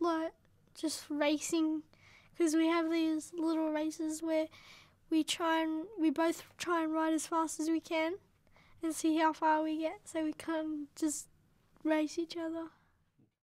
like just racing because we have these little races where we try and we both try and ride as fast as we can and see how far we get so we can just race each other.